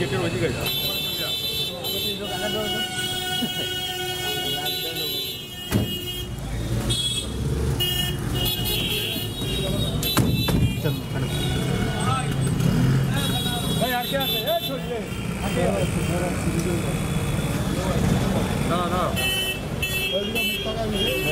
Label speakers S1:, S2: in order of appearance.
S1: गेटवर वरती काय ना ना
S2: Öyle bir mutlaka bir şey.